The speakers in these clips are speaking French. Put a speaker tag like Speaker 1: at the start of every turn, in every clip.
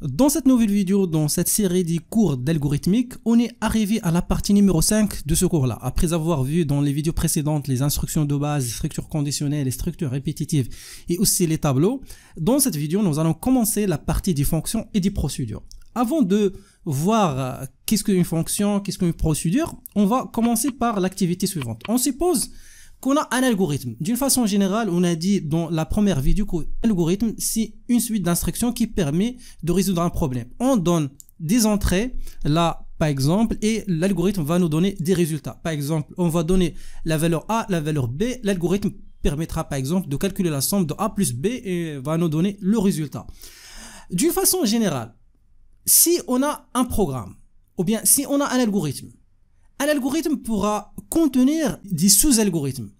Speaker 1: Dans cette nouvelle vidéo, dans cette série des cours d'algorithmique, on est arrivé à la partie numéro 5 de ce cours-là. Après avoir vu dans les vidéos précédentes les instructions de base, les structures conditionnelles, les structures répétitives et aussi les tableaux, dans cette vidéo, nous allons commencer la partie des fonctions et des procédures. Avant de voir euh, qu'est-ce qu'une fonction, qu'est-ce qu'une procédure, on va commencer par l'activité suivante. On suppose qu'on a un algorithme. D'une façon générale, on a dit dans la première vidéo qu'un algorithme, c'est une suite d'instructions qui permet de résoudre un problème. On donne des entrées, là, par exemple, et l'algorithme va nous donner des résultats. Par exemple, on va donner la valeur A, la valeur B, l'algorithme permettra par exemple de calculer la somme de A plus B et va nous donner le résultat. D'une façon générale, si on a un programme, ou bien si on a un algorithme, un algorithme pourra contenir des sous-algorithmes.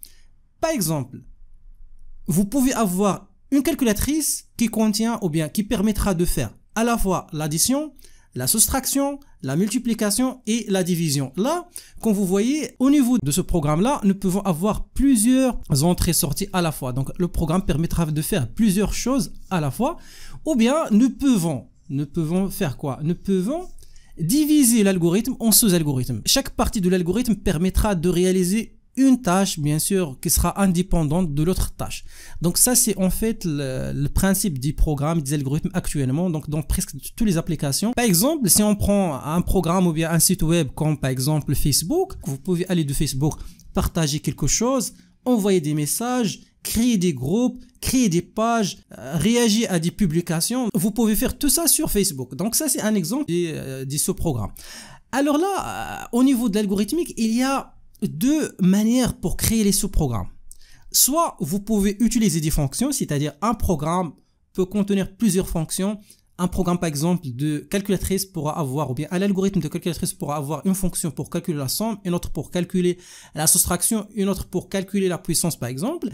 Speaker 1: Par exemple, vous pouvez avoir une calculatrice qui contient ou bien qui permettra de faire à la fois l'addition, la soustraction, la multiplication et la division. Là, comme vous voyez, au niveau de ce programme-là, nous pouvons avoir plusieurs entrées-sorties à la fois. Donc, le programme permettra de faire plusieurs choses à la fois. Ou bien, nous pouvons, nous pouvons faire quoi? Nous pouvons diviser l'algorithme en sous-algorithmes. Chaque partie de l'algorithme permettra de réaliser une tâche, bien sûr, qui sera indépendante de l'autre tâche. Donc ça, c'est en fait le, principe du programme, des algorithmes actuellement, donc dans presque toutes les applications. Par exemple, si on prend un programme ou bien un site web comme par exemple Facebook, vous pouvez aller de Facebook, partager quelque chose, envoyer des messages, créer des groupes, créer des pages, euh, réagir à des publications. Vous pouvez faire tout ça sur Facebook. Donc ça, c'est un exemple de, euh, ce programme. Alors là, euh, au niveau de l'algorithmique, il y a deux manières pour créer les sous-programmes. Soit vous pouvez utiliser des fonctions, c'est-à-dire un programme peut contenir plusieurs fonctions un programme par exemple de calculatrice pourra avoir, ou bien un algorithme de calculatrice pourra avoir une fonction pour calculer la somme, une autre pour calculer la soustraction, une autre pour calculer la puissance par exemple.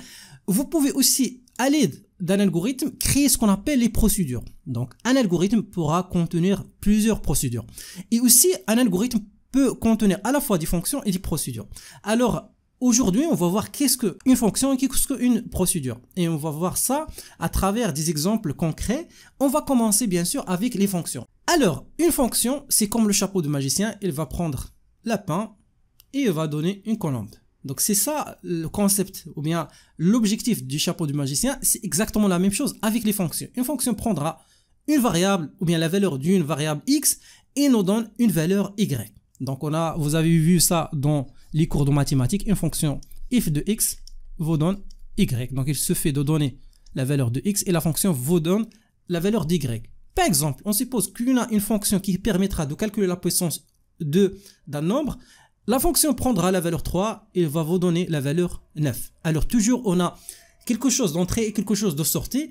Speaker 1: Vous pouvez aussi, à l'aide d'un algorithme, créer ce qu'on appelle les procédures. Donc un algorithme pourra contenir plusieurs procédures. Et aussi un algorithme peut contenir à la fois des fonctions et des procédures. Alors Aujourd'hui, on va voir qu'est-ce qu'une fonction et qu'est-ce qu'une procédure. Et on va voir ça à travers des exemples concrets. On va commencer bien sûr avec les fonctions. Alors, une fonction, c'est comme le chapeau de magicien. Il va prendre la pain et il va donner une colombe. Donc c'est ça le concept ou bien l'objectif du chapeau du magicien. C'est exactement la même chose avec les fonctions. Une fonction prendra une variable ou bien la valeur d'une variable x et nous donne une valeur y. Donc on a, vous avez vu ça dans les cours de mathématiques, une fonction if de x vous donne y. Donc il se fait de donner la valeur de x et la fonction vous donne la valeur d'y. Par exemple, on suppose qu'on a une fonction qui permettra de calculer la puissance de d'un nombre. La fonction prendra la valeur 3 et va vous donner la valeur 9. Alors toujours, on a quelque chose d'entrée et quelque chose de sortie.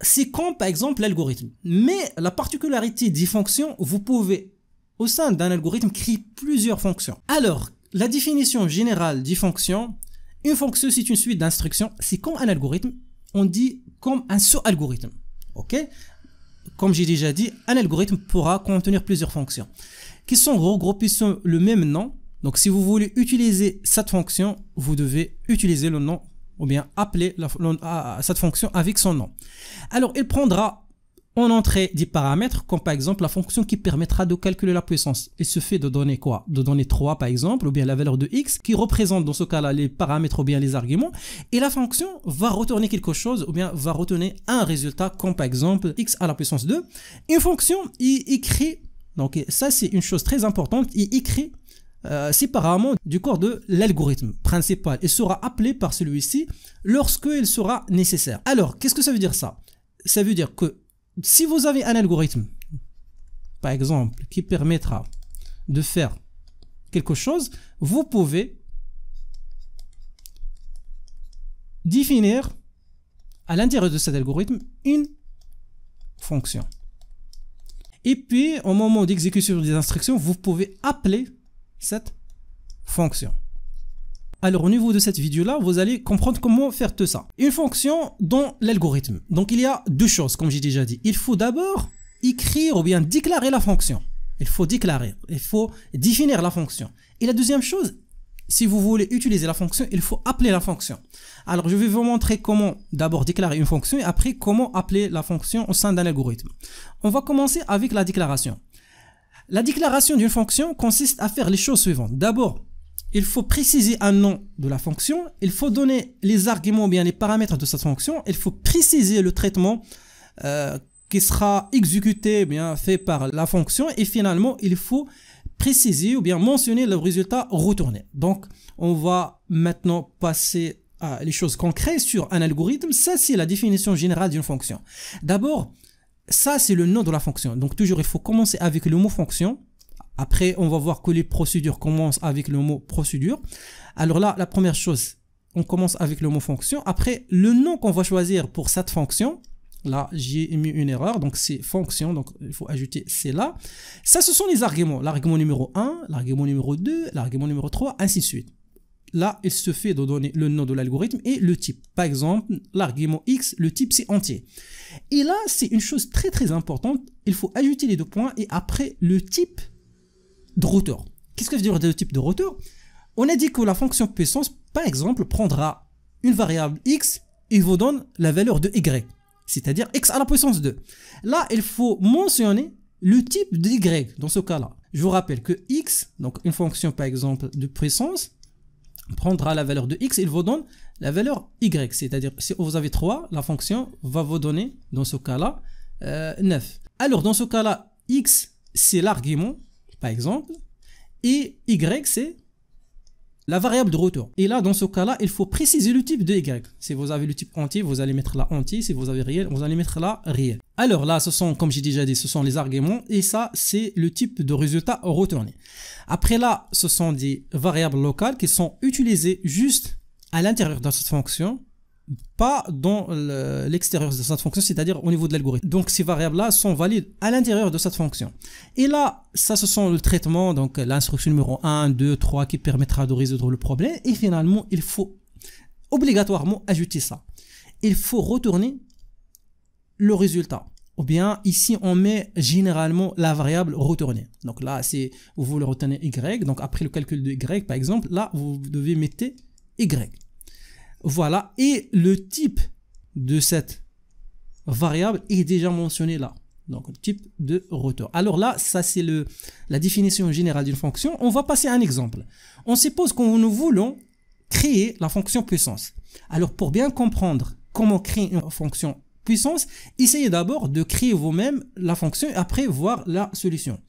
Speaker 1: C'est comme par exemple l'algorithme. Mais la particularité des fonctions, vous pouvez au sein d'un algorithme créer plusieurs fonctions. Alors, la définition générale des fonctions, une fonction c'est une suite d'instructions, c'est comme un algorithme, on dit comme un sous-algorithme. OK? Comme j'ai déjà dit, un algorithme pourra contenir plusieurs fonctions qui sont regroupées sur le même nom. Donc si vous voulez utiliser cette fonction, vous devez utiliser le nom ou bien appeler cette fonction avec son nom. Alors, il prendra on entrée des paramètres, comme par exemple la fonction qui permettra de calculer la puissance. Il se fait de donner quoi? De donner 3 par exemple, ou bien la valeur de x, qui représente dans ce cas-là les paramètres ou bien les arguments, et la fonction va retourner quelque chose, ou bien va retourner un résultat, comme par exemple x à la puissance 2. Une fonction, il écrit, donc ça c'est une chose très importante, il écrit euh, séparément du corps de l'algorithme principal. Il sera appelé par celui-ci lorsqu'il sera nécessaire. Alors, qu'est-ce que ça veut dire ça? Ça veut dire que si vous avez un algorithme, par exemple, qui permettra de faire quelque chose, vous pouvez définir à l'intérieur de cet algorithme une fonction. Et puis, au moment d'exécution des instructions, vous pouvez appeler cette fonction. Alors au niveau de cette vidéo-là, vous allez comprendre comment faire tout ça. Une fonction dans l'algorithme. Donc il y a deux choses, comme j'ai déjà dit. Il faut d'abord écrire ou bien déclarer la fonction. Il faut déclarer, il faut définir la fonction. Et la deuxième chose, si vous voulez utiliser la fonction, il faut appeler la fonction. Alors, je vais vous montrer comment d'abord déclarer une fonction et après comment appeler la fonction au sein d'un algorithme. On va commencer avec la déclaration. La déclaration d'une fonction consiste à faire les choses suivantes. D'abord, il faut préciser un nom de la fonction, il faut donner les arguments bien les paramètres de cette fonction, il faut préciser le traitement euh, qui sera exécuté, bien fait par la fonction et finalement, il faut préciser ou bien mentionner le résultat retourné. Donc, on va maintenant passer à les choses concrètes sur un algorithme. Ça, c'est la définition générale d'une fonction. D'abord, ça, c'est le nom de la fonction. Donc, toujours, il faut commencer avec le mot fonction. Après, on va voir que les procédures commencent avec le mot procédure. Alors là, la première chose, on commence avec le mot fonction. Après, le nom qu'on va choisir pour cette fonction, là, j'ai mis une erreur, donc c'est fonction, donc il faut ajouter c'est là. Ça, ce sont les arguments. L'argument numéro 1, l'argument numéro 2, l'argument numéro 3, ainsi de suite. Là, il se fait de donner le nom de l'algorithme et le type. Par exemple, l'argument X, le type c'est entier. Et là, c'est une chose très très importante. Il faut ajouter les deux points et après le type de routeur. Qu'est-ce que veut dire le type de routeur? On a dit que la fonction puissance, par exemple, prendra une variable x et vous donne la valeur de y, c'est-à-dire x à la puissance 2. Là, il faut mentionner le type de y dans ce cas-là. Je vous rappelle que x, donc une fonction par exemple de puissance, prendra la valeur de x et il vous donne la valeur y. C'est-à-dire, si vous avez 3, la fonction va vous donner, dans ce cas-là, 9. Euh, Alors, dans ce cas-là, x, c'est l'argument, par exemple, et y, c'est la variable de retour. Et là, dans ce cas-là, il faut préciser le type de y. Si vous avez le type entier, vous allez mettre là entier. Si vous avez réel, vous allez mettre là réel. Alors là, ce sont, comme j'ai déjà dit, ce sont les arguments. Et ça, c'est le type de résultat retourné. Après là, ce sont des variables locales qui sont utilisées juste à l'intérieur de cette fonction pas dans l'extérieur de cette fonction, c'est-à-dire au niveau de l'algorithme. Donc ces variables-là sont valides à l'intérieur de cette fonction. Et là, ça ce sont le traitement, donc l'instruction numéro 1, 2, 3 qui permettra de résoudre le problème. Et finalement, il faut obligatoirement ajouter ça. Il faut retourner le résultat. Ou bien ici on met généralement la variable retournée. Donc là c'est vous voulez retenir y. Donc après le calcul de y par exemple, là vous devez mettre y. Voilà, et le type de cette variable est déjà mentionné là. Donc, le type de retour. Alors là, ça c'est la définition générale d'une fonction. On va passer à un exemple. On suppose que nous voulons créer la fonction puissance. Alors, pour bien comprendre comment créer une fonction puissance, essayez d'abord de créer vous-même la fonction et après voir la solution.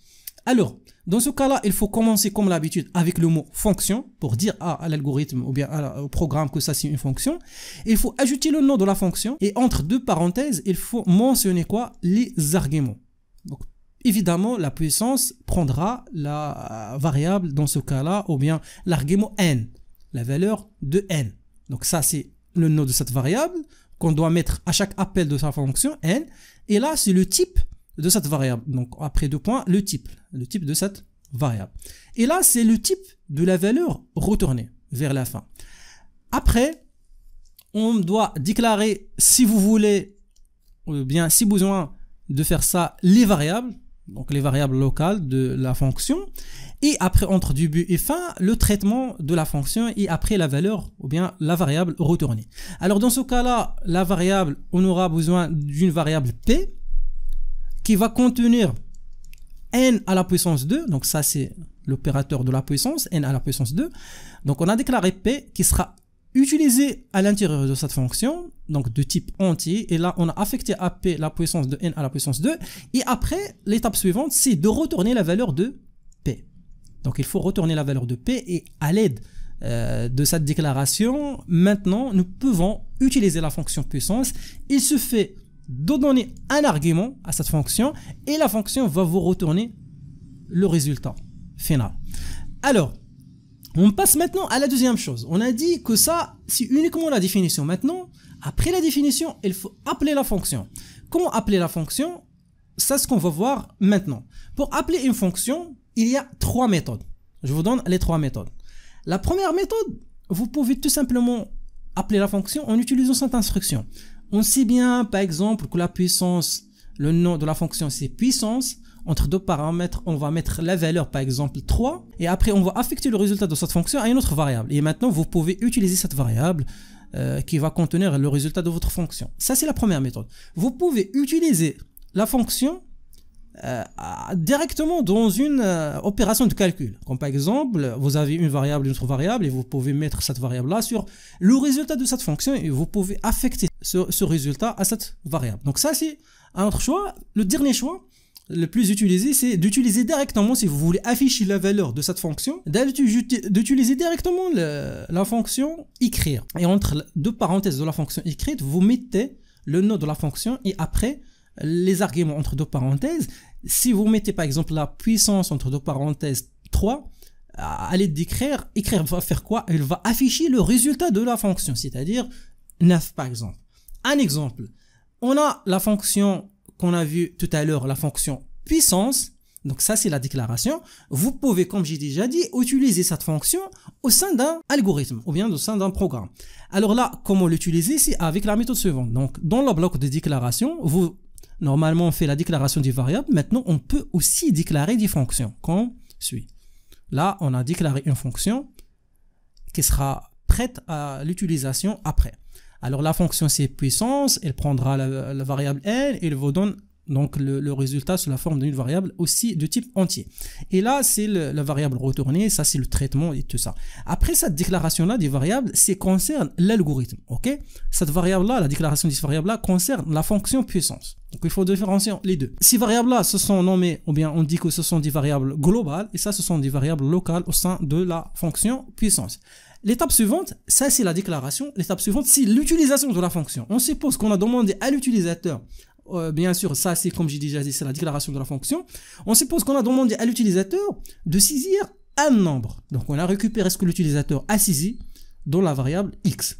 Speaker 1: Alors, dans ce cas-là, il faut commencer comme l'habitude avec le mot fonction pour dire à, l'algorithme ou bien au programme que ça c'est une fonction. Il faut ajouter le nom de la fonction et entre deux parenthèses, il faut mentionner quoi? Les arguments. Donc, évidemment, la puissance prendra la variable dans ce cas-là ou bien l'argument n, la valeur de n. Donc ça c'est le nom de cette variable qu'on doit mettre à chaque appel de sa fonction n. Et là, c'est le type de cette variable. Donc après deux points, le type, le type de cette variable. Et là, c'est le type de la valeur retournée vers la fin. Après, on doit déclarer si vous voulez, ou bien si besoin de faire ça, les variables, donc les variables locales de la fonction. Et après, entre début et fin, le traitement de la fonction et après la valeur ou bien la variable retournée. Alors dans ce cas-là, la variable, on aura besoin d'une variable P qui va contenir n à la puissance 2, donc ça c'est l'opérateur de la puissance, n à la puissance 2. Donc on a déclaré p qui sera utilisé à l'intérieur de cette fonction, donc de type entier, et là on a affecté à p la puissance de n à la puissance 2, et après l'étape suivante c'est de retourner la valeur de p. Donc il faut retourner la valeur de p, et à l'aide euh, de cette déclaration, maintenant nous pouvons utiliser la fonction puissance, il se fait de donner un argument à cette fonction et la fonction va vous retourner le résultat final. Alors, on passe maintenant à la deuxième chose. On a dit que ça, c'est uniquement la définition. Maintenant, après la définition, il faut appeler la fonction. Comment appeler la fonction? C'est ce qu'on va voir maintenant. Pour appeler une fonction, il y a trois méthodes. Je vous donne les trois méthodes. La première méthode, vous pouvez tout simplement appeler la fonction en utilisant cette instruction. On sait bien, par exemple, que la puissance le nom de la fonction c'est puissance. Entre deux paramètres, on va mettre la valeur par exemple 3 et après on va affecter le résultat de cette fonction à une autre variable. Et maintenant vous pouvez utiliser cette variable euh, qui va contenir le résultat de votre fonction. Ça c'est la première méthode. Vous pouvez utiliser la fonction euh, directement dans une euh, opération de calcul. Comme par exemple, vous avez une variable, une autre variable, et vous pouvez mettre cette variable-là sur le résultat de cette fonction, et vous pouvez affecter ce, résultat à cette variable. Donc ça, c'est un autre choix. Le dernier choix, le plus utilisé, c'est d'utiliser directement, si vous voulez afficher la valeur de cette fonction, d'utiliser directement la fonction écrire. Et entre deux parenthèses de la fonction écrite, vous mettez le nom de la fonction et après, les arguments entre deux parenthèses. Si vous mettez par exemple la puissance entre deux parenthèses 3, allez d'écrire, écrire va faire quoi? Il va afficher le résultat de la fonction, c'est-à-dire 9 par exemple. Un exemple, on a la fonction qu'on a vue tout à l'heure, la fonction puissance. Donc ça, c'est la déclaration. Vous pouvez, comme j'ai déjà dit, utiliser cette fonction au sein d'un algorithme ou bien au sein d'un programme. Alors là, comment l'utiliser? C'est avec la méthode suivante. Donc, dans le bloc de déclaration, vous Normalement, on fait la déclaration des variables. Maintenant, on peut aussi déclarer des fonctions, comme suit. Là, on a déclaré une fonction qui sera prête à l'utilisation après. Alors, la fonction, c'est puissance. Elle prendra la, variable n et elle vous donne donc le, résultat sous la forme d'une variable aussi de type entier. Et là, c'est la variable retournée, ça c'est le traitement et tout ça. Après cette déclaration-là des variables, c'est concerne l'algorithme, ok? Cette variable-là, la déclaration de cette variable-là concerne la fonction puissance. Donc il faut différencier les deux. Ces variables-là, ce sont nommées, ou bien on dit que ce sont des variables globales, et ça, ce sont des variables locales au sein de la fonction puissance. L'étape suivante, ça c'est la déclaration. L'étape suivante, c'est l'utilisation de la fonction. On suppose qu'on a demandé à l'utilisateur euh, bien sûr, ça c'est comme j'ai déjà dit, c'est la déclaration de la fonction. On suppose qu'on a demandé à l'utilisateur de saisir un nombre. Donc on a récupéré ce que l'utilisateur a saisi dans la variable x.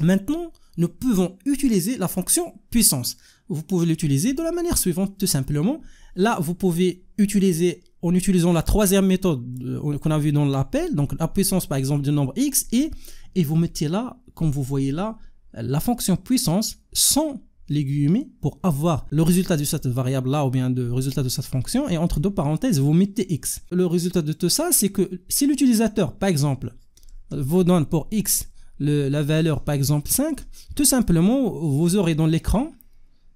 Speaker 1: Maintenant, nous pouvons utiliser la fonction puissance. Vous pouvez l'utiliser de la manière suivante, tout simplement. Là, vous pouvez utiliser, en utilisant la troisième méthode euh, qu'on a vu dans l'appel, donc la puissance par exemple du nombre x, et, et vous mettez là, comme vous voyez là, la fonction puissance sans les pour avoir le résultat de cette variable là ou bien le résultat de cette fonction et entre deux parenthèses vous mettez x. Le résultat de tout ça c'est que si l'utilisateur par exemple vous donne pour x la valeur par exemple 5, tout simplement vous aurez dans l'écran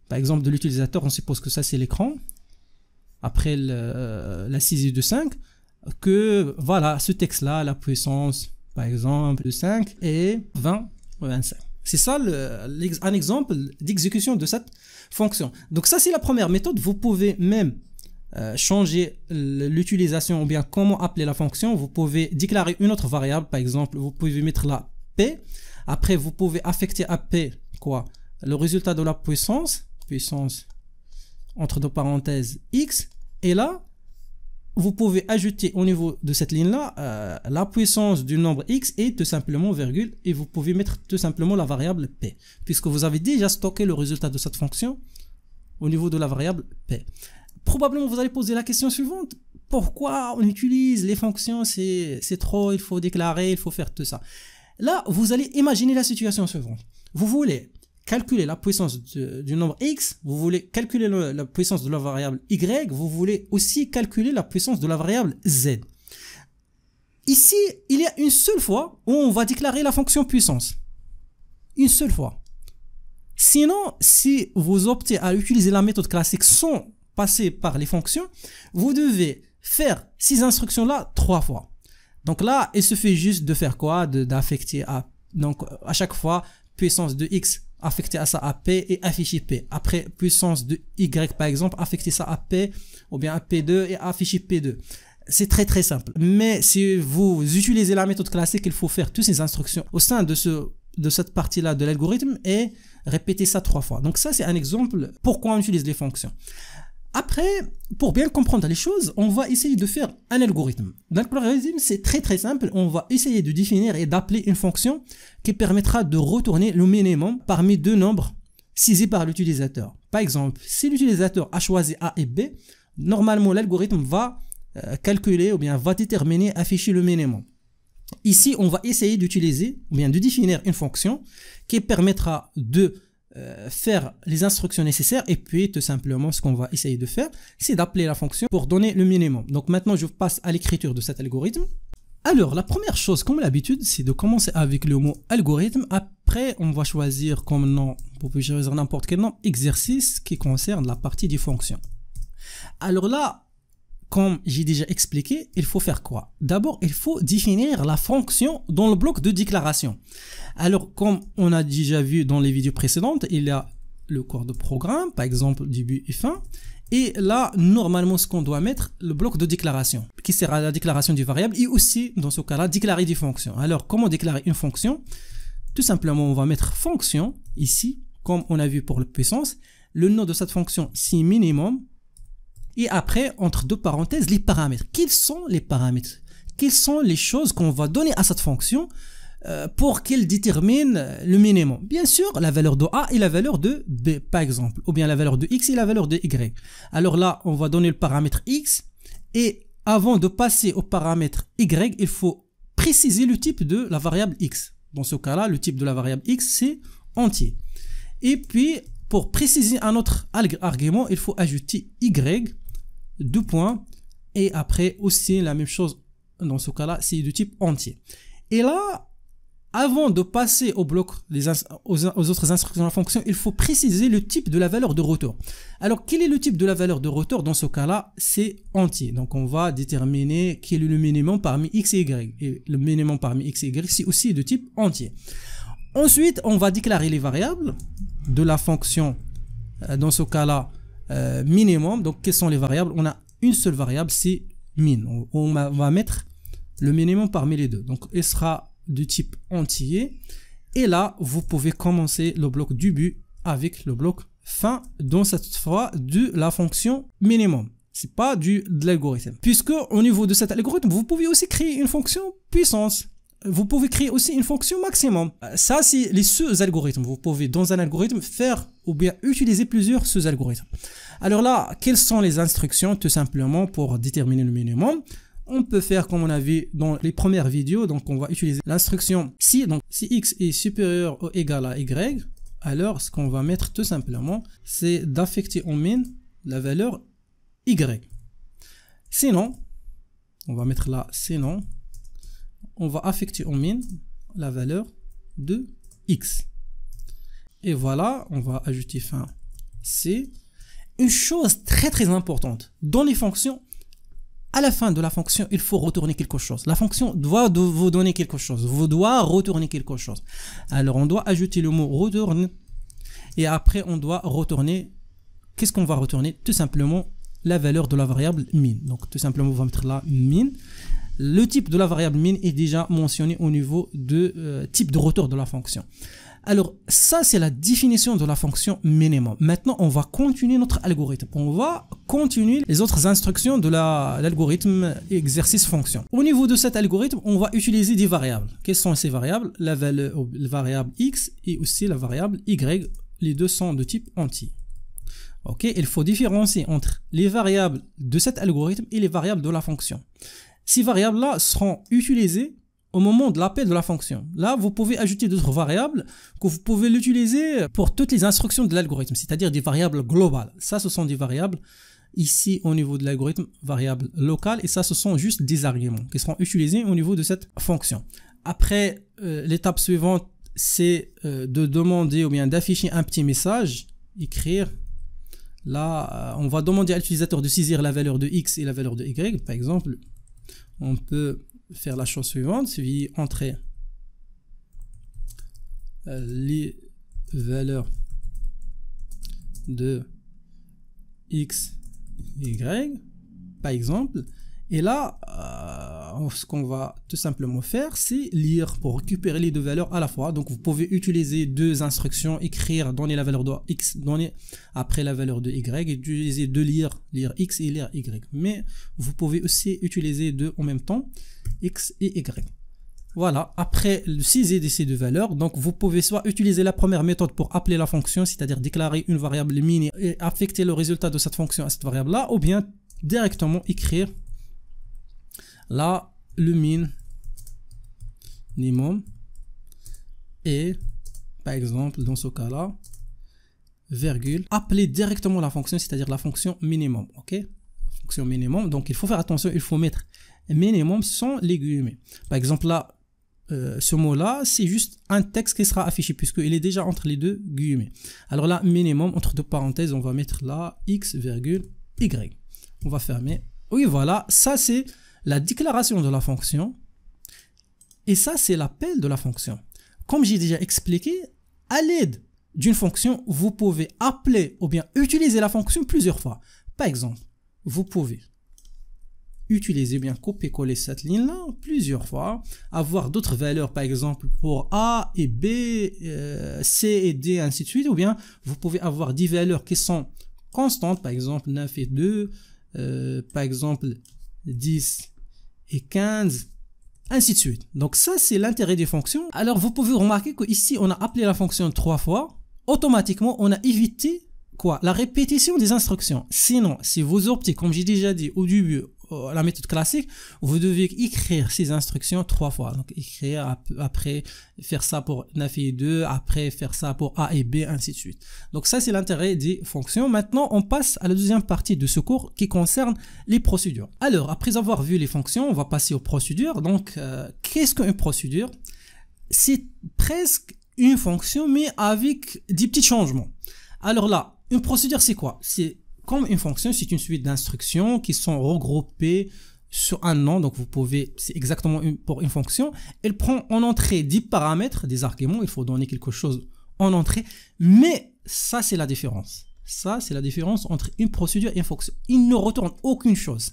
Speaker 1: par exemple de l'utilisateur on suppose que ça c'est l'écran après la saisie de 5 que voilà ce texte là la puissance par exemple de 5 est 20 ou 25. C'est ça un exemple d'exécution de cette fonction. Donc ça, c'est la première méthode. Vous pouvez même euh, changer l'utilisation ou bien comment appeler la fonction. Vous pouvez déclarer une autre variable. Par exemple, vous pouvez mettre la P. Après, vous pouvez affecter à P quoi? Le résultat de la puissance. Puissance entre deux parenthèses X. Et là, vous pouvez ajouter au niveau de cette ligne-là euh, la puissance du nombre x et tout simplement virgule et vous pouvez mettre tout simplement la variable p puisque vous avez déjà stocké le résultat de cette fonction au niveau de la variable p. Probablement vous allez poser la question suivante, pourquoi on utilise les fonctions, c'est trop, il faut déclarer, il faut faire tout ça? Là, vous allez imaginer la situation suivante. Vous voulez calculer la puissance du nombre x, vous voulez calculer la puissance de la variable y, vous voulez aussi calculer la puissance de la variable z. Ici, il y a une seule fois où on va déclarer la fonction puissance. Une seule fois. Sinon, si vous optez à utiliser la méthode classique sans passer par les fonctions, vous devez faire ces instructions-là trois fois. Donc là, il suffit juste de faire quoi? D'affecter à, donc, à chaque fois puissance de x affecter à ça à P et afficher P. Après, puissance de Y, par exemple, affecter ça à P ou bien à P2 et afficher P2. C'est très très simple. Mais si vous utilisez la méthode classique, il faut faire toutes ces instructions au sein de, ce, de cette partie-là de l'algorithme et répéter ça trois fois. Donc ça, c'est un exemple pourquoi on utilise les fonctions. Après, pour bien comprendre les choses, on va essayer de faire un algorithme. L'algorithme, c'est très très simple. On va essayer de définir et d'appeler une fonction qui permettra de retourner le minimum parmi deux nombres saisis par l'utilisateur. Par exemple, si l'utilisateur a choisi A et B, normalement l'algorithme va euh, calculer ou bien va déterminer, afficher le minimum. Ici, on va essayer d'utiliser ou bien de définir une fonction qui permettra de euh, faire les instructions nécessaires et puis tout simplement ce qu'on va essayer de faire, c'est d'appeler la fonction pour donner le minimum. Donc maintenant, je passe à l'écriture de cet algorithme. Alors, la première chose, comme l'habitude, c'est de commencer avec le mot algorithme. Après, on va choisir comme nom, pouvez choisir n'importe quel nom, exercice qui concerne la partie des fonctions. Alors là, comme j'ai déjà expliqué, il faut faire quoi? D'abord, il faut définir la fonction dans le bloc de déclaration. Alors, comme on a déjà vu dans les vidéos précédentes, il y a le corps de programme, par exemple début et fin. Et là, normalement, ce qu'on doit mettre, le bloc de déclaration, qui sera la déclaration du variable, et aussi, dans ce cas-là, déclarer des fonctions. Alors, comment déclarer une fonction? Tout simplement, on va mettre fonction, ici, comme on a vu pour le puissance. Le nom de cette fonction, c'est minimum. Et après, entre deux parenthèses, les paramètres. Quels sont les paramètres? Quelles sont les choses qu'on va donner à cette fonction euh, pour qu'il détermine le minimum? Bien sûr, la valeur de A et la valeur de B, par exemple, ou bien la valeur de X et la valeur de Y. Alors là, on va donner le paramètre X, et avant de passer au paramètre Y, il faut préciser le type de la variable X. Dans ce cas-là, le type de la variable X, c'est entier. Et puis, pour préciser un autre argument, il faut ajouter Y, deux points, et après aussi la même chose, dans ce cas-là, c'est de type entier. Et là, avant de passer au bloc aux, autres instructions de la fonction, il faut préciser le type de la valeur de retour. Alors, quel est le type de la valeur de retour Dans ce cas-là, c'est entier. Donc, on va déterminer quel est le minimum parmi x et y. Et le minimum parmi x et y, c'est aussi de type entier. Ensuite, on va déclarer les variables de la fonction, euh, dans ce cas-là, euh, minimum. Donc, quelles sont les variables? On a une seule variable, c'est min. On, va mettre le minimum parmi les deux. Donc, il sera du type entier. Et là, vous pouvez commencer le bloc début avec le bloc fin, dans cette fois de la fonction minimum. C'est pas du de l'algorithme. Puisque au niveau de cet algorithme, vous pouvez aussi créer une fonction puissance. Vous pouvez créer aussi une fonction maximum. Ça, c'est les sous-algorithmes. Vous pouvez, dans un algorithme, faire ou bien utiliser plusieurs sous-algorithmes. Alors là, quelles sont les instructions tout simplement pour déterminer le minimum? On peut faire comme on a vu dans les premières vidéos. Donc, on va utiliser l'instruction si. Donc, si x est supérieur ou égal à y, alors ce qu'on va mettre tout simplement, c'est d'affecter en min la valeur y. Sinon, on va mettre là sinon, on va affecter en min la valeur de x. Et voilà, on va ajouter fin c. Une chose très très importante dans les fonctions, à la fin de la fonction, il faut retourner quelque chose. La fonction doit vous donner quelque chose, vous doit retourner quelque chose. Alors on doit ajouter le mot retourne et après on doit retourner, qu'est-ce qu'on va retourner? Tout simplement la valeur de la variable min. Donc tout simplement on va mettre là min. Le type de la variable min est déjà mentionné au niveau de euh, type de retour de la fonction. Alors, ça, c'est la définition de la fonction minimum. Maintenant, on va continuer notre algorithme. On va continuer les autres instructions de l'algorithme exercice fonction. Au niveau de cet algorithme, on va utiliser des variables. Quelles sont ces variables? La, variable x et aussi la variable y. Les deux sont de type entier. Ok, il faut différencier entre les variables de cet algorithme et les variables de la fonction. Ces variables-là seront utilisées au moment de l'appel de la fonction. Là, vous pouvez ajouter d'autres variables que vous pouvez l'utiliser pour toutes les instructions de l'algorithme, c'est-à-dire des variables globales. Ça, ce sont des variables ici au niveau de l'algorithme, variables locales, et ça, ce sont juste des arguments qui seront utilisés au niveau de cette fonction. Après, euh, l'étape suivante, c'est euh, de demander ou bien d'afficher un petit message, écrire. Là, euh, on va demander à l'utilisateur de saisir la valeur de x et la valeur de y. Par exemple, on peut faire la chose suivante, c'est entrer euh, les valeurs de x, y, par exemple. Et là, euh, ce qu'on va tout simplement faire, c'est lire pour récupérer les deux valeurs à la fois. Donc, vous pouvez utiliser deux instructions, écrire, donner la valeur de x, donner après la valeur de y, utiliser deux lire, lire x et lire y. Mais vous pouvez aussi utiliser deux en même temps x et y. Voilà, après le saisie de ces deux valeurs, donc vous pouvez soit utiliser la première méthode pour appeler la fonction, c'est-à-dire déclarer une variable min et affecter le résultat de cette fonction à cette variable-là, ou bien directement écrire là le min minimum et par exemple dans ce cas-là virgule, appeler directement la fonction, c'est-à-dire la fonction minimum, ok? Fonction minimum, donc il faut faire attention, il faut mettre minimum sans les guillemets. Par exemple là, euh, ce mot-là, c'est juste un texte qui sera affiché puisqu'il est déjà entre les deux guillemets. Alors là, minimum, entre deux parenthèses, on va mettre là x, virgule, y. On va fermer. Oui, voilà, ça c'est la déclaration de la fonction. Et ça, c'est l'appel de la fonction. Comme j'ai déjà expliqué, à l'aide d'une fonction, vous pouvez appeler ou bien utiliser la fonction plusieurs fois. Par exemple, vous pouvez utiliser bien copier-coller cette ligne-là plusieurs fois, avoir d'autres valeurs par exemple pour A et B, euh, C et D, ainsi de suite, ou bien vous pouvez avoir des valeurs qui sont constantes, par exemple 9 et 2, euh, par exemple 10 et 15, ainsi de suite. Donc ça c'est l'intérêt des fonctions. Alors vous pouvez remarquer qu'ici on a appelé la fonction trois fois, automatiquement on a évité quoi? La répétition des instructions. Sinon, si vous optez, comme j'ai déjà dit au début, la méthode classique, vous devez écrire ces instructions trois fois. Donc écrire après faire ça pour 9 et 2, après faire ça pour A et B, ainsi de suite. Donc ça c'est l'intérêt des fonctions. Maintenant on passe à la deuxième partie de ce cours qui concerne les procédures. Alors après avoir vu les fonctions, on va passer aux procédures. Donc euh, qu'est-ce qu'une procédure? C'est presque une fonction mais avec des petits changements. Alors là, une procédure c'est quoi? C'est comme une fonction, c'est une suite d'instructions qui sont regroupées sur un nom, donc vous pouvez, c'est exactement pour une fonction, elle prend en entrée 10 paramètres, des arguments, il faut donner quelque chose en entrée, mais ça c'est la différence. Ça c'est la différence entre une procédure et une fonction. Il ne retourne aucune chose.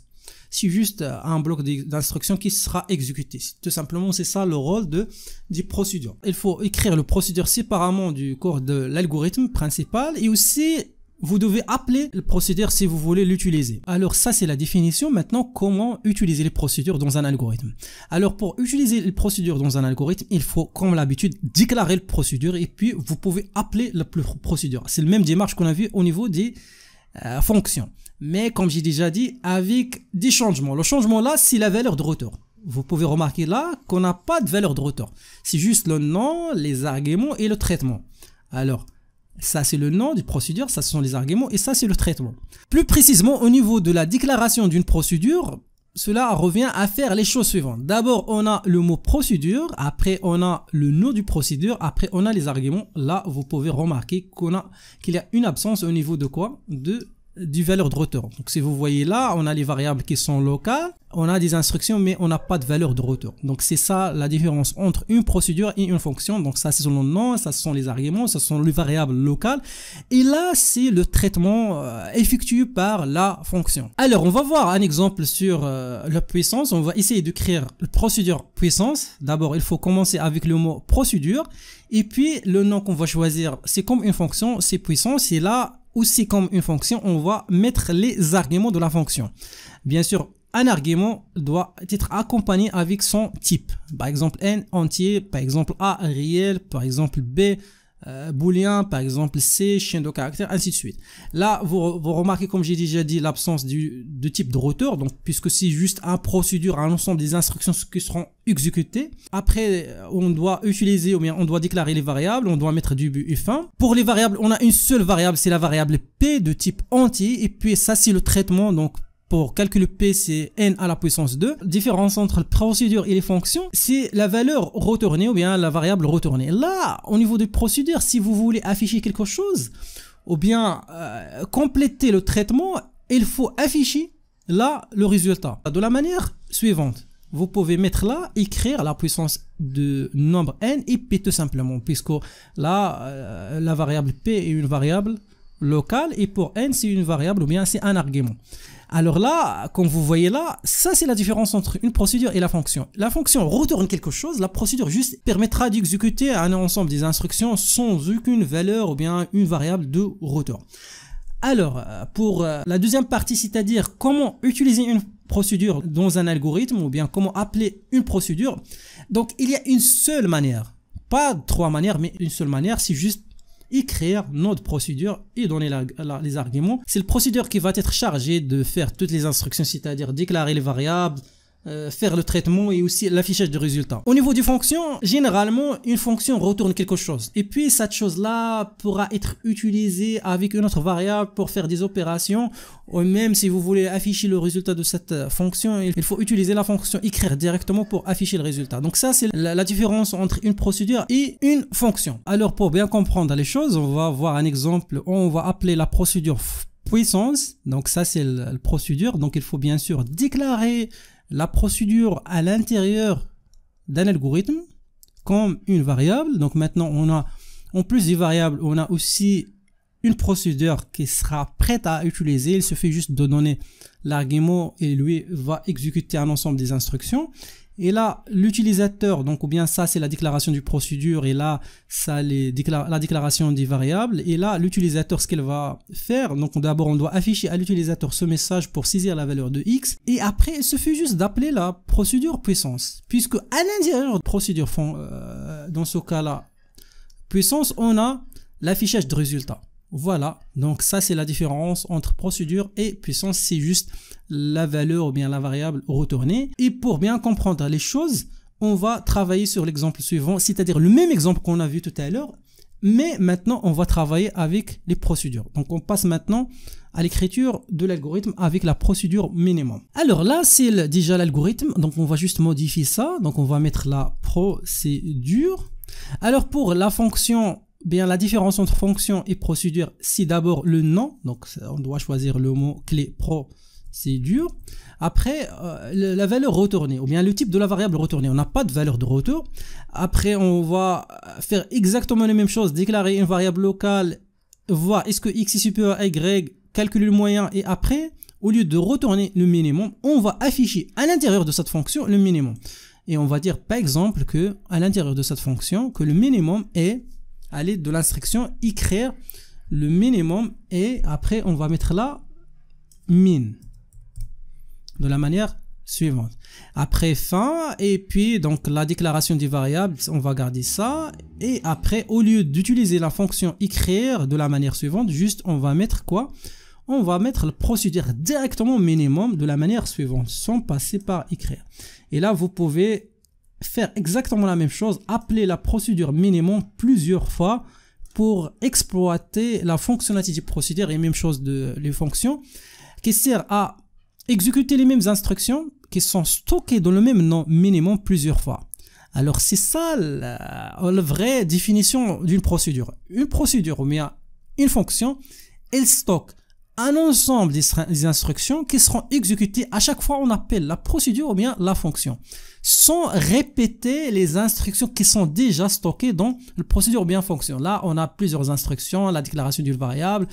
Speaker 1: C'est juste euh, un bloc d'instructions qui sera exécuté. Tout simplement, c'est ça le rôle de, des procédures. Il faut écrire le procédure séparément du corps de l'algorithme principal et aussi vous devez appeler le procédure si vous voulez l'utiliser. Alors ça c'est la définition. Maintenant comment utiliser les procédures dans un algorithme? Alors pour utiliser les procédures dans un algorithme, il faut comme l'habitude déclarer le procédure et puis vous pouvez appeler la procédure. C'est le même démarche qu'on a vu au niveau des euh, fonctions. Mais comme j'ai déjà dit, avec des changements. Le changement là, c'est la valeur de retour. Vous pouvez remarquer là qu'on n'a pas de valeur de retour. C'est juste le nom, les arguments et le traitement. Alors, ça, c'est le nom du procédure, ça, ce sont les arguments, et ça, c'est le traitement. Plus précisément, au niveau de la déclaration d'une procédure, cela revient à faire les choses suivantes. D'abord, on a le mot procédure, après on a le nom du procédure, après on a les arguments. Là, vous pouvez remarquer qu'on a qu'il y a une absence au niveau de quoi? De du valeur de retour. Donc si vous voyez là, on a les variables qui sont locales, on a des instructions mais on n'a pas de valeur de retour. Donc c'est ça la différence entre une procédure et une fonction. Donc ça c'est son nom, ça ce sont les arguments, ça sont les variables locales. Et là c'est le traitement euh, effectué par la fonction. Alors on va voir un exemple sur euh, la puissance. On va essayer d'écrire la procédure puissance. D'abord il faut commencer avec le mot procédure. Et puis le nom qu'on va choisir c'est comme une fonction, c'est puissance. Et là aussi comme une fonction, on va mettre les arguments de la fonction. Bien sûr, un argument doit être accompagné avec son type. Par exemple, n entier, par exemple a réel, par exemple b euh, booléen, par exemple C, chien de caractère, ainsi de suite. Là, vous, vous remarquez, comme j'ai déjà dit, l'absence de type de rotor, donc puisque c'est juste un procédure, un ensemble des instructions qui seront exécutées. Après, euh, on doit utiliser, ou bien on doit déclarer les variables, on doit mettre du but et fin. Pour les variables, on a une seule variable, c'est la variable P de type entier, et puis ça c'est le traitement, donc pour calculer P, c'est n à la puissance 2. Différence entre procédure et les fonctions, c'est la valeur retournée ou bien la variable retournée. Là, au niveau des procédures, si vous voulez afficher quelque chose ou bien euh, compléter le traitement, il faut afficher là le résultat. De la manière suivante, vous pouvez mettre là, écrire la puissance de nombre n et p tout simplement, puisque là, euh, la variable p est une variable locale et pour n, c'est une variable ou bien c'est un argument. Alors là, comme vous voyez là, ça c'est la différence entre une procédure et la fonction. La fonction retourne quelque chose, la procédure juste permettra d'exécuter un ensemble des instructions sans aucune valeur ou bien une variable de retour. Alors, pour euh, la deuxième partie, c'est-à-dire comment utiliser une procédure dans un algorithme ou bien comment appeler une procédure, donc il y a une seule manière, pas trois manières, mais une seule manière, c'est juste écrire notre procédure et donner les arguments. C'est le procédure qui va être chargé de faire toutes les instructions, c'est-à-dire déclarer les variables, euh, faire le traitement et aussi l'affichage de résultats. Au niveau des fonctions, généralement, une fonction retourne quelque chose. Et puis, cette chose-là pourra être utilisée avec une autre variable pour faire des opérations. Ou même si vous voulez afficher le résultat de cette fonction, il faut utiliser la fonction écrire directement pour afficher le résultat. Donc ça, c'est la, différence entre une procédure et une fonction. Alors, pour bien comprendre les choses, on va voir un exemple. On va appeler la procédure puissance. Donc ça, c'est la procédure. Donc il faut bien sûr déclarer la procédure à l'intérieur d'un algorithme comme une variable. Donc maintenant, on a, en plus des variables, on a aussi une procédure qui sera prête à utiliser. Il suffit juste de donner l'argument et lui va exécuter un ensemble des instructions. Et là, l'utilisateur, donc ou bien ça c'est la déclaration du procédure et là ça les la déclaration des variables et là l'utilisateur ce qu'il va faire, donc d'abord on doit afficher à l'utilisateur ce message pour saisir la valeur de x et après il suffit juste d'appeler la procédure puissance puisque à l'intérieur de procédure euh, dans ce cas-là puissance on a l'affichage de résultats. Voilà, donc ça c'est la différence entre procédure et puissance, c'est juste la valeur ou bien la variable retournée. Et pour bien comprendre les choses, on va travailler sur l'exemple suivant, c'est-à-dire le même exemple qu'on a vu tout à l'heure, mais maintenant on va travailler avec les procédures. Donc on passe maintenant à l'écriture de l'algorithme avec la procédure minimum. Alors là c'est déjà l'algorithme, donc on va juste modifier ça, donc on va mettre la procédure. Alors pour la fonction bien la différence entre fonction et procédure, c'est d'abord le nom. Donc, on doit choisir le mot clé procédure. Après, euh, la valeur retournée, ou bien le type de la variable retournée. On n'a pas de valeur de retour. Après, on va faire exactement la même chose, déclarer une variable locale, voir est-ce que x est supérieur à y, calculer le moyen, et après, au lieu de retourner le minimum, on va afficher à l'intérieur de cette fonction le minimum. Et on va dire par exemple que à l'intérieur de cette fonction, que le minimum est aller de l'instruction écrire le minimum et après on va mettre là min de la manière suivante. Après fin et puis donc la déclaration des variables, on va garder ça et après au lieu d'utiliser la fonction écrire de la manière suivante, juste on va mettre quoi? On va mettre le procédure directement minimum de la manière suivante sans passer par écrire. Et là vous pouvez faire exactement la même chose, appeler la procédure minimum plusieurs fois pour exploiter la fonctionnalité du procédure et même chose de les fonctions qui sert à exécuter les mêmes instructions qui sont stockées dans le même nom minimum plusieurs fois. Alors c'est ça la, vraie définition d'une procédure. Une procédure ou bien une fonction, elle stocke un ensemble des, instructions qui seront exécutées à chaque fois on appelle la procédure ou bien la fonction, sans répéter les instructions qui sont déjà stockées dans la procédure bien fonction. Là, on a plusieurs instructions, la déclaration d'une variable,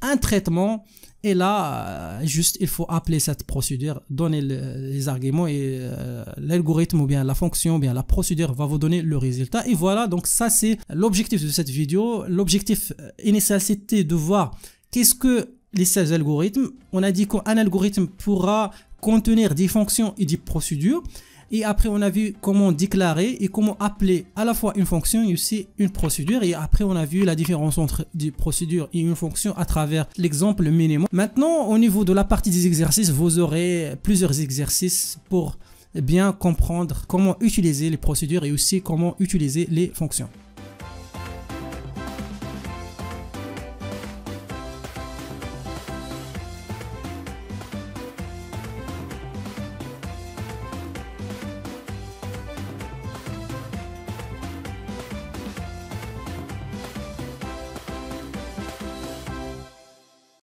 Speaker 1: un traitement, et là, euh, juste, il faut appeler cette procédure, donner les arguments et euh, l'algorithme ou bien la fonction ou bien la procédure va vous donner le résultat. Et voilà, donc ça c'est l'objectif de cette vidéo. L'objectif euh, initial c'était de voir qu'est-ce que les 16 algorithmes. On a dit qu'un algorithme pourra contenir des fonctions et des procédures. Et après, on a vu comment déclarer et comment appeler à la fois une fonction et aussi une procédure. Et après, on a vu la différence entre des procédures et une fonction à travers l'exemple minimum. Maintenant, au niveau de la partie des exercices, vous aurez plusieurs exercices pour bien comprendre comment utiliser les procédures et aussi comment utiliser les fonctions.